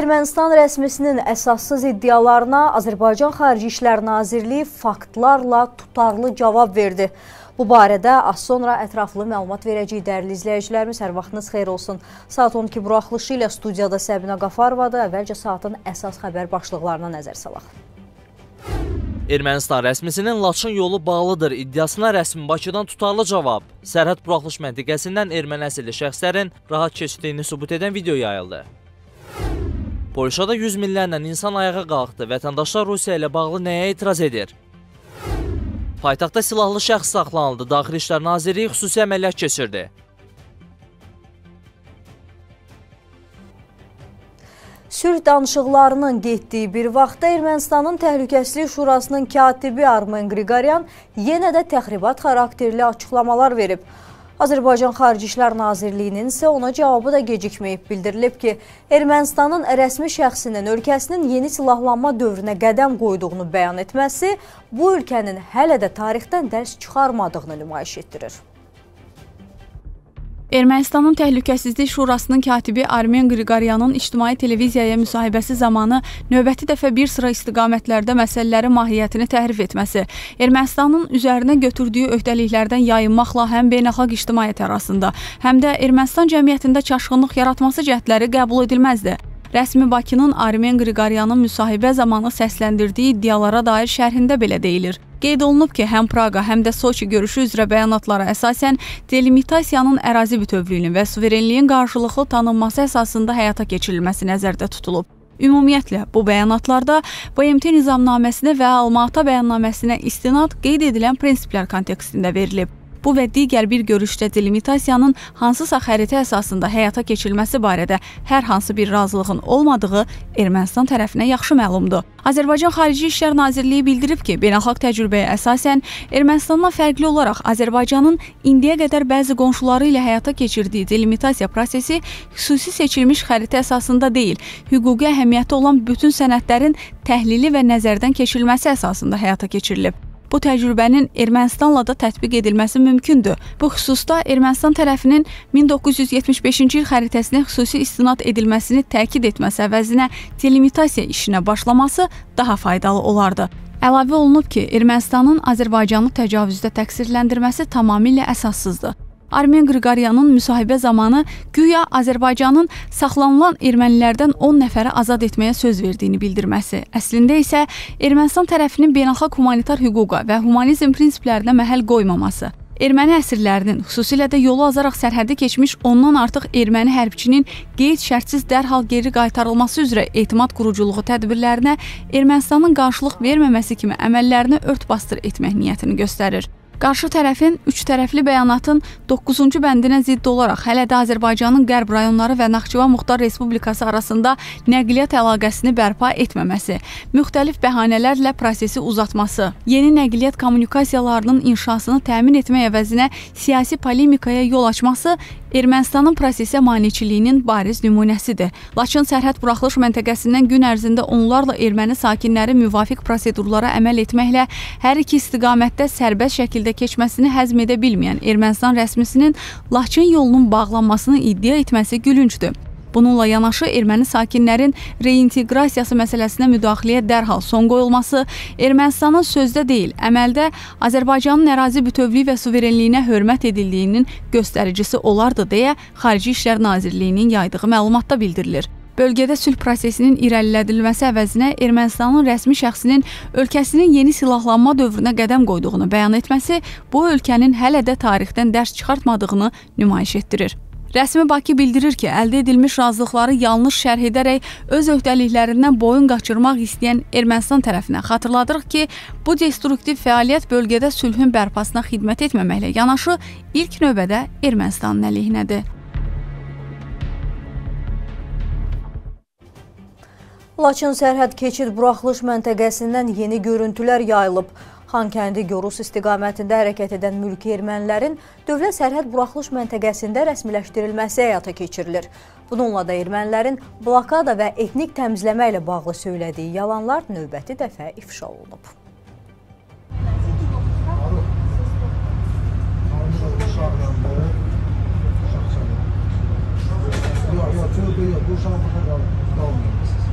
Ermənistan rəsmisinin əsassız iddialarına Azərbaycan Xarici İşlər Nazirliyi faktlarla tutarlı cavab verdi. Bu barədə az sonra ətraflı məlumat verəcəyik dərli izləyicilərimiz. Hər vaxtınız xeyr olsun. Saat 12 buraxılışı ilə studiyada Səbinə Qafarovadır. Əvvəlcə saatın əsas xəbər başlıqlarına nəzər salaq. Ermənistan rəsmisinin Laçın yolu bağlıdır iddiasına rəsmi Bakıdan tutarlı cavab. Sərhəd buraxılış məntəqəsindən erməni əsilli şəxslərin rahat keçdiyini sübut edən video yayıldı. Polşada 100 minlərlə insan ayağa qalxdı. Vətəndaşlar Rusiya ilə bağlı nəyə etiraz edir? Paytaxtda silahlı şəxs saxlanıldı. Daxili İşlər Nazirliyi xüsusi əməliyyat keçirdi. Sülh danışıqlarının getdiyi bir vaxtda Ermənistanın Təhlükəsizlik Şurasının katibi Armen Qriqoryan yenə də təxribat xarakterli açıqlamalar verib. Azərbaycan Xarici İşlər Nazirliyinin isə ona cavabı da gecikməyib. Bildirilib ki, Ermənistanın rəsmi şəxsinin ölkəsinin yeni silahlanma dövrünə qədəm qoyduğunu bəyan etməsi bu ölkənin hələ də tarixdən dərs çıxarmadığını nümayiş etdirir. Ermənistanın Təhlükəsizlik Şurasının katibi Armen Qriqoryanın ictimai televiziyaya müsahibəsi zamanı növbəti dəfə bir sıra istiqamətlərdə məsələlərin mahiyyətini təhrif etməsi, Ermənistanın üzərinə götürdüyü öhdəliklərdən yayınmaqla həm beynəlxalq ictimaiyyət arasında, həm də Ermənistan cəmiyyətində çaşqınlıq yaratması cəhdləri qəbul edilməzdir. Rəsmi Bakının Armen Qriqoryanın müsahibə zamanı səsləndirdiyi iddialara dair şərhində belə deyilir. Qeyd olunub ki, həm Praqa, həm də Soçi görüşü üzrə bəyanatlara əsasən delimitasiyanın ərazi bütövlüyünün və suverenliyin qarşılıqlı tanınması əsasında həyata keçirilməsi nəzərdə tutulub. Ümumiyyətlə, bu bəyanatlarda BMT nizamnaməsinə və Alma-Ata bəyannaməsinə istinad qeyd edilən prinsiplər kontekstində verilib. Bu və digər bir görüşdə delimitasiyanın hansısa xəritə əsasında həyata keçirilməsi barədə hər hansı bir razılığın olmadığı Ermənistan tərəfinə yaxşı məlumdur. Azərbaycan Xarici İşlər Nazirliyi bildirib ki, beynəlxalq təcrübəyə əsasən Ermənistandan fərqli olaraq Azərbaycanın indiyə qədər bəzi qonşuları ilə həyata keçirdiyi delimitasiya prosesi xüsusi seçilmiş xəritə əsasında deyil, hüquqi əhəmiyyəti olan bütün sənədlərin təhlili və nəzərdən keçirilməsi əsasında həyata keçirilib. Bu təcrübənin Ermənistanla da tətbiq edilməsi mümkündür. Bu xüsusda Ermənistan tərəfinin 1975-ci il xəritəsinə xüsusi istinad edilməsini təkid etməsi əvəzinə delimitasiya işinə başlaması daha faydalı olardı. Əlavə olunub ki, Ermənistanın Azərbaycanı təcavüzdə təqsirləndirməsi tamamilə əsassızdır. Armen Qriqoryanın müsahibə zamanı güya Azərbaycanın saxlanılan ermənilərdən 10 nəfəri azad etməyə söz verdiyini bildirməsi, əslində isə Ermənistan tərəfinin beynəlxalq humanitar hüquqa və humanizm prinsiplərinə məhəl qoymaması, Erməni əsirlərinin, xüsusilə də yolu azaraq sərhədi keçmiş ondan artıq erməni hərbçinin qeyd-şərtsiz dərhal geri qaytarılması üzrə etimad quruculuğu tədbirlərinə Ermənistanın qarşılıq verməməsi kimi əməllərini ört-basdır etmək niyyətini göstərir. Qarşı tərəfin üç tərəfli bəyanatın 9-cu bəndinə zidd olaraq hələ də Azərbaycanın qərb rayonları və Naxçıvan Muxtar Respublikası arasında nəqliyyat əlaqəsini bərpa etməməsi, müxtəlif bəhanələrlə prosesi uzatması, yeni nəqliyyat kommunikasiyalarının inşasını təmin etmək əvəzinə siyasi polemikaya yol açması Ermənistanın prosesə maneçiliyinin bariz nümunəsidir. Laçın sərhəd buraxılış məntəqəsindən gün ərzində onlarla erməni sakinləri müvafiq prosedurlara əməl etməklə hər iki istiqamətdə sərbəst şəkildə keçməsini həzm edə bilməyən Ermənistan rəsmisinin Laçın yolunun bağlanmasını iddia etməsi gülüncdür. Bununla yanaşı erməni sakinlərin reinteqrasiyası məsələsinə müdaxiləyə dərhal son qoyulması Ermənistanın sözdə deyil, əməldə Azərbaycanın ərazi bütövlüyü və suverenliyinə hörmət edildiyinin göstəricisi olardı deyə Xarici İşlər Nazirliyinin yaydığı məlumatda bildirilir. Bölgədə sülh prosesinin irəlilədilməsi əvəzinə Ermənistanın rəsmi şəxsinin ölkəsinin yeni silahlanma dövrünə qədəm qoyduğunu bəyan etməsi bu ölkənin hələ də tarixdən dərs çıxartmadığını nümayiş etdirir. Rəsmi Bakı bildirir ki, əldə edilmiş razılıqları yanlış şərh edərək öz öhdəliklərindən boyun qaçırmaq istəyən Ermənistan tərəfinə xatırladırıq ki, bu destruktiv fəaliyyət bölgədə sülhün bərpasına xidmət etməməklə yanaşı ilk növbədə Ermənistanın əleyhinədir. Laçın sərhəd keçid buraxılış məntəqəsindən yeni görüntülər yayılıb. Xankəndi Gorus istiqamətində hərəkət edən mülki ermənilərin dövlət sərhəd buraxılış məntəqəsində rəsmiləşdirilməsi həyata keçirilir. Bununla da ermənilərin blokada və etnik təmizləmə ilə bağlı söylədiyi yalanlar növbəti dəfə ifşa olunub. Yox, yox, yox, bu uşaq burada qalmıyor.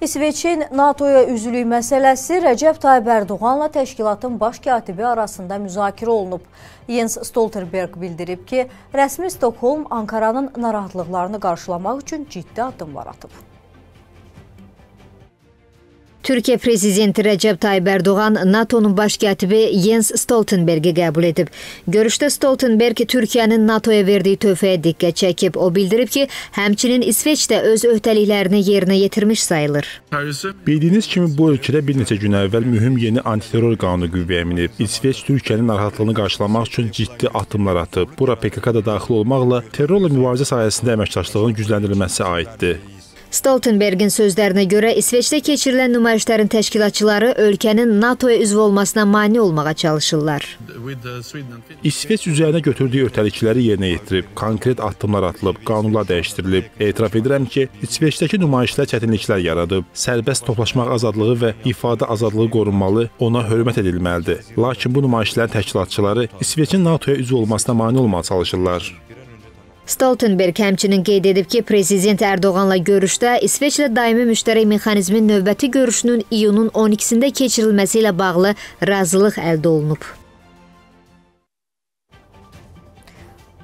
İsveçin NATO-ya üzvlük məsələsi Rəcəb Tayyib Ərdoğanla təşkilatın baş katibi arasında müzakirə olunub. Jens Stoltenberg bildirib ki, rəsmi Stokholm Ankaranın narahatlıqlarını qarşılamaq üçün ciddi addımlar atıb. Türkiyə prezidenti Rəcəb Tayyib Ərdoğan NATO-nun baş katibi Jens Stoltenbergi qəbul edib. Görüşdə Stoltenberg Türkiyənin NATO-ya verdiyi töhfəyə diqqət çəkib. O bildirib ki, həmçinin İsveç də öz öhdəliklərini yerinə yetirmiş sayılır. Bildiyiniz kimi bu ölkədə bir neçə gün əvvəl mühüm yeni antiterror qanunu qüvvəyə minib. İsveç Türkiyənin narahatlığını qarşılamaq üçün ciddi addımlar atıb. Bura PKK da daxil olmaqla terrorla mübarizə sayəsində əməkdaşlığın gücləndirilməsi aiddir. Stoltenbergin sözlərinə görə İsveçdə keçirilən nümayişlərin təşkilatçıları ölkənin NATO-ya üzv olmasına mane olmağa çalışırlar. İsveç üzərinə götürdüyü öhdəlikləri yerinə yetirib, konkret addımlar atılıb, qanunlar dəyişdirilib. Etiraf edirəm ki, İsveçdəki nümayişlər çətinliklər yaradıb. Sərbəst toplaşmaq azadlığı və ifadə azadlığı qorunmalı, ona hörmət edilməlidir. Lakin bu nümayişlərin təşkilatçıları İsveçin NATO-ya üzv olmasına mane olmağa çalışırlar. Stoltenberg həmçinin qeyd edib ki, prezident Ərdoğanla görüşdə İsveçlə daimi müştərək mexanizmin növbəti görüşünün iyunun 12-sində keçirilməsi ilə bağlı razılıq əldə olunub.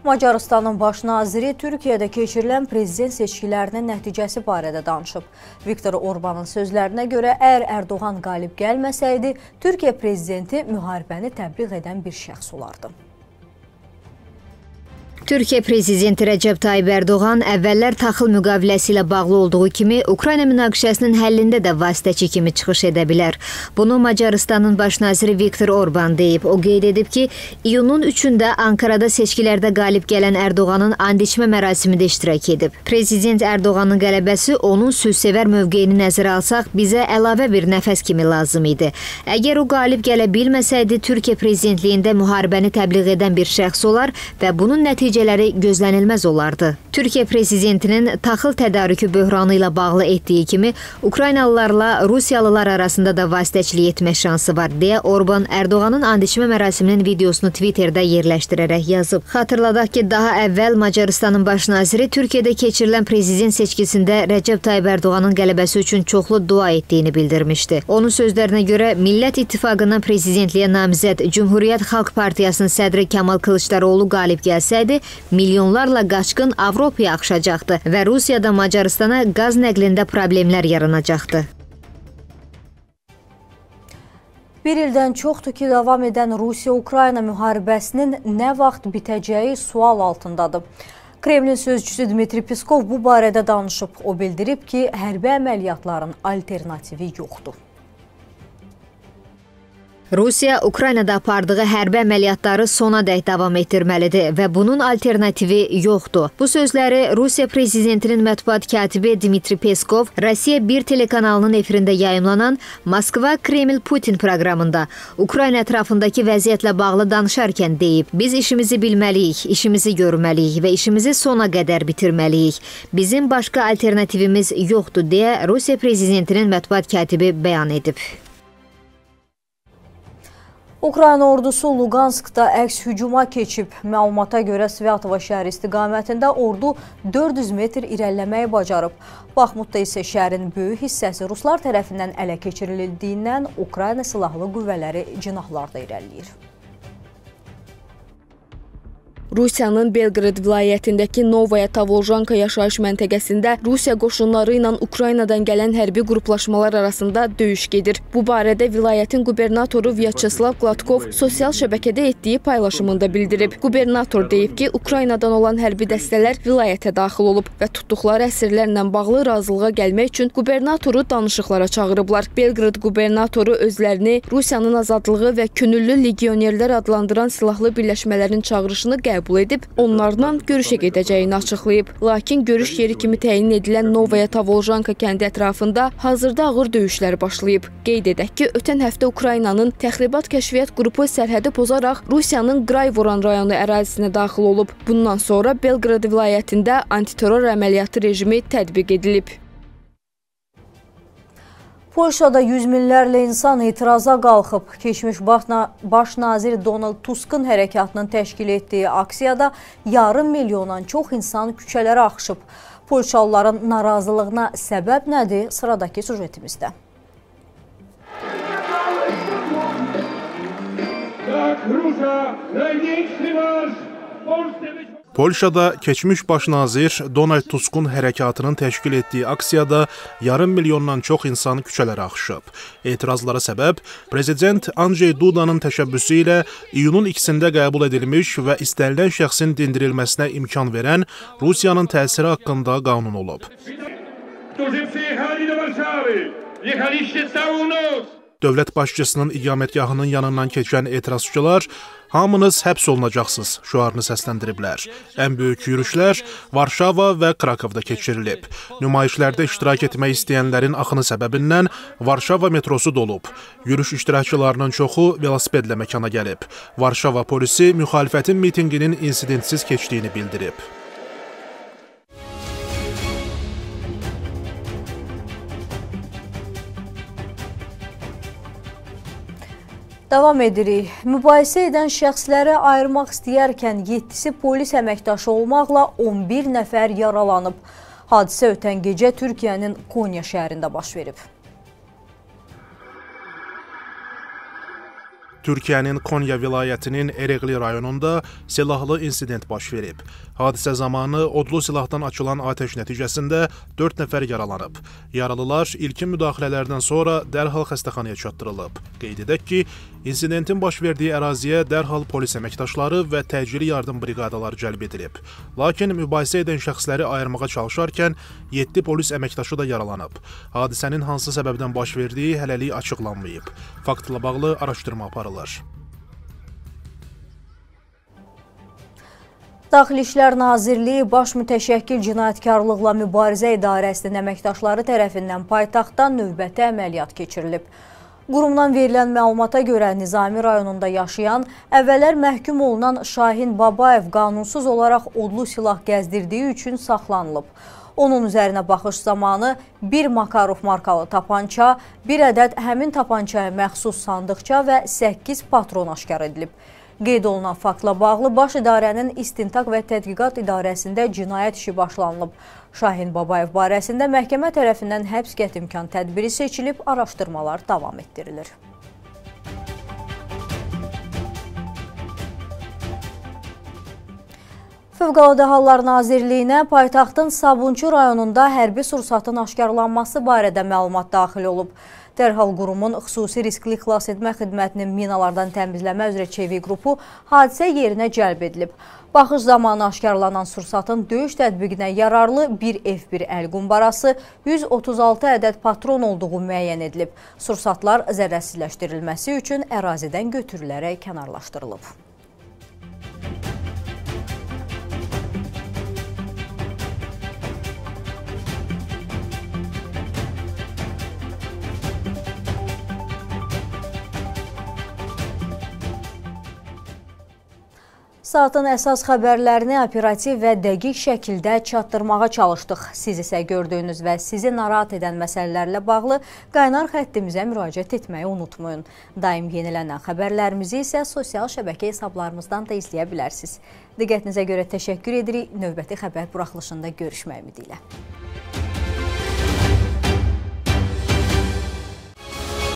Macarıstanın baş naziri Türkiyədə keçirilən prezident seçkilərinin nəticəsi barədə danışıb. Viktor Orbanın sözlərinə görə, əgər Ərdoğan qalib gəlməsəydi, Türkiyə prezidenti müharibəni təbliğ edən bir şəxs olardı. Türkiyə prezidenti Rəcəb Tayyib Ərdoğan əvvəllər taxıl müqaviləsi ilə bağlı olduğu kimi Ukrayna münaqişəsinin həllində də vasitəçi kimi çıxış edə bilər. Bunu Macarıstanın baş naziri Viktor Orban deyib. O qeyd edib ki, iyunun 3-də Ankarada seçkilərdə qalib gələn Ərdoğanın and içmə mərasimində iştirak edib. Prezident Ərdoğanın qələbəsi onun sülhsevər mövqeyini nəzərə alsaq, bizə əlavə bir nəfəs kimi lazım idi. Əgər o qalib gələ bilməsəydi, Türkiyə prezidentliyində müharibəni təbliğ edən bir şəxs olar və bunun nəticəsində nəticələri gözlənilməz olardı. Türkiyə prezidentinin taxıl tədarükü böhranı ilə bağlı etdiyi kimi Ukraynalılarla Rusiyalılar arasında da vasitəçilik etmək şansı var deyə Orban Ərdoğanın andiçmə mərasiminin videosunu Twitterdə yerləşdirərək yazıb. Xatırladaq ki, daha əvvəl Macarıstanın baş naziri Türkiyədə keçirilən prezident seçkisində Rəcəb Tayyib Ərdoğanın qələbəsi üçün çoxlu dua etdiyini bildirmişdi. Onun sözlərinə görə Millət İttifaqından prezidentliyə namizəd Cümhuriyyət Xalq Partiyasının sədri Kamal Kılıçdaroğlu qalib gəlsəydi, milyonlarla qaçqın Avropaya axışacaqdı və Rusiyada Macaristana qaz nəqlində problemlər yaranacaqdı. Bir ildən çoxdur ki, davam edən Rusiya-Ukrayna müharibəsinin nə vaxt bitəcəyi sual altındadır. Kremlin sözcüsü Dmitri Peskov bu barədə danışıb. O bildirib ki, hərbi əməliyyatların alternativi yoxdur. Rusiya Ukraynada apardığı hərbi əməliyyatları sona dək davam etdirməlidir və bunun alternativi yoxdur. Bu sözləri Rusiya prezidentinin mətbuat katibi Dmitri Peskov Rusiya 1 telekanalının efirində yayımlanan Moskva Kreml Putin proqramında Ukrayna ətrafındakı vəziyyətlə bağlı danışarkən deyib: "Biz işimizi bilməliyik, işimizi görməliyik və işimizi sona qədər bitirməliyik. Bizim başqa alternativimiz yoxdur" deyə Rusiya prezidentinin mətbuat katibi bəyan edib. Ukrayna ordusu Luqanskda əks hücuma keçib. Məlumata görə Svyatova şəhəri istiqamətində ordu 400 metr irəliləməyi bacarıb. Baxmutda isə şəhərin böyük hissəsi ruslar tərəfindən ələ keçirildiyindən Ukrayna silahlı qüvvələri cinahlarda irəliləyir. Rusiyanın Belqrad vilayətindəki Novaya Tavoljanka yaşayış məntəqəsində Rusiya qoşunları ilə Ukraynadan gələn hərbi qruplaşmalar arasında döyüş gedir. Bu barədə vilayətin qubernatoru Vyacheslav Gladkov sosial şəbəkədə etdiyi paylaşımında bildirib. Qubernator deyib ki, Ukraynadan olan hərbi dəstələr vilayətə daxil olub və tutduqları əsirlərlə bağlı razılığa gəlmək üçün qubernatoru danışıqlara çağırıblar. Belqrad qubernatoru özlərini Rusiyanın azadlığı və könüllü legionerlər adlandıran silahlı birləşmələrin çağırışını qəbul qəbul edib, onlarla görüşə gedəcəyini açıqlayıb. Lakin görüş yeri kimi təyin edilən Novaya Tavoljanka kəndi ətrafında hazırda ağır döyüşlər başlayıb. Qeyd edək ki, ötən həftə Ukraynanın təxribat kəşfiyyat qrupu sərhədi pozaraq Rusiyanın Grayvoran rayonu ərazisinə daxil olub. Bundan sonra Belqrad vilayətində antiterror əməliyyatı rejimi tətbiq edilib. Polşada yüz minlərlə insan etiraza qalxıb. Keçmiş baş nazir Donald Tusk'ın hərəkatının təşkil etdiyi aksiyada yarım milyondan çox insan küçələrə axışıb. Polşalıların narazılığına səbəb nədir? Sıradakı sujetimizdə. Tak rusza największy nasz w Polsce być Polşada keçmiş baş nazir Donald Tuskun hərəkatının təşkil etdiyi aksiyada yarım milyondan çox insan küçələrə axışıb. Etirazlara səbəb prezident Andrzej Dudanın təşəbbüsü ilə iyunun 2-sində qəbul edilmiş və istənilən şəxsin dindirilməsinə imkan verən Rusiyanın təsiri haqqında qanun olub. Dövlət başçısının iqamətgahının yanından keçən etirazçılar hamınız həbs olunacaqsınız şüarını səsləndiriblər. Ən böyük yürüşlər Varşava və Krakovda keçirilib. Nümayişlərdə iştirak etmək istəyənlərin axını səbəbindən Varşava metrosu dolub. Yürüş iştirakçılarının çoxu velosipedlə məkana gəlib. Varşava polisi müxalifətin mitinqinin insidentsiz keçdiyini bildirib. Davam edirik. Mübahisə edən şəxsləri ayırmaq istəyərkən 7-si polis əməkdaşı olmaqla 11 nəfər yaralanıb. Hadisə ötən gecə Türkiyənin Konya şəhərində baş verib. Türkiyənin Konya vilayətinin Ereğli rayonunda silahlı insident baş verib. Hadisə zamanı odlu silahdan açılan atəş nəticəsində 4 nəfər yaralanıb. Yaralılar ilkin müdaxilələrdən sonra dərhal xəstəxanaya çatdırılıb. Qeyd edək ki, insidentin baş verdiyi əraziyə dərhal polis əməkdaşları və təcili yardım briqadaları cəlb edilib. Lakin mübahisə edən şəxsləri ayırmağa çalışarkən 7 polis əməkdaşı da yaralanıb. Hadisənin hansı səbəbdən baş verdiyi hələlik açıqlanmayıb. Faktla bağlı araşdırma aparılır. Daxili İşlər Nazirliyi Baş Mütəşəkkil Cinayətkarlıqla Mübarizə İdarəsinin əməkdaşları tərəfindən paytaxtda növbəti əməliyyat keçirilib. Qurumdan verilən məlumata görə Nizami rayonunda yaşayan, əvvəllər məhkum olunan Şahin Babayev qanunsuz olaraq odlu silah gəzdirdiyi üçün saxlanılıb. Onun üzərinə baxış zamanı bir Makarov markalı tapança, bir ədəd həmin tapançaya məxsus sandıqça və 8 patron aşkar edilib. Qeyd olunan faktla bağlı Baş İdarənin İstintaq və Tədqiqat İdarəsində cinayət işi başlanılıb. Şahin Babayev barəsində məhkəmə tərəfindən həbs qətimkan tədbiri seçilib, araşdırmalar davam etdirilir. Fövqəladə Hallar Nazirliyinə paytaxtın Sabunçu rayonunda hərbi sursatın aşkarlanması barədə məlumat daxil olub. Dərhal qurumun xüsusi riskli xilas etmə xidmətinin minalardan təmizləmə üzrə çevik qrupu hadisə yerinə cəlb edilib. Baxış zamanı aşkarlanan sursatın döyüş tədbiqinə yararlı bir F1 əl qumbarası, 136 ədəd patron olduğu müəyyən edilib. Sursatlar zərərsizləşdirilməsi üçün ərazidən götürülərək kənarlaşdırılıb. Saatın əsas xəbərlərini operativ və dəqiq şəkildə çatdırmağa çalışdıq. Siz isə gördüyünüz və sizi narahat edən məsələlərlə bağlı qaynar xəttimizə müraciət etməyi unutmayın. Daim yenilənən xəbərlərimizi isə sosial şəbəkə hesablarımızdan da izləyə bilərsiniz. Diqqətinizə görə təşəkkür edirik. Növbəti xəbər buraxılışında görüşmək ümidi ilə.